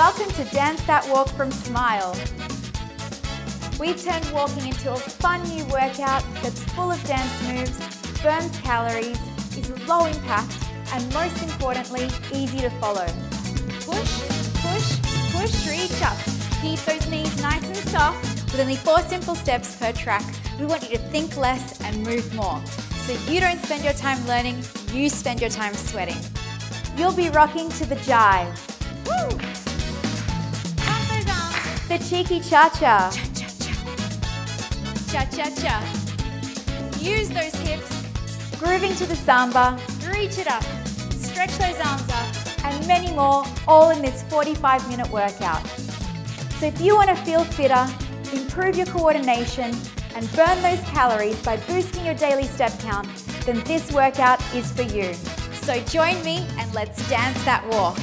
Welcome to Dance That Walk from Smile. We've turned walking into a fun new workout that's full of dance moves, burns calories, is low impact, and most importantly, easy to follow. Push, push, push, reach up. Keep those knees nice and soft. With only four simple steps per track, we want you to think less and move more. So you don't spend your time learning, you spend your time sweating. You'll be rocking to the jive. Woo! Cheeky cha-cha. Cha-cha-cha. Use those hips. Grooving to the samba. Reach it up. Stretch those arms up. And many more, all in this 45 minute workout. So if you want to feel fitter, improve your coordination, and burn those calories by boosting your daily step count, then this workout is for you. So join me and let's dance that walk.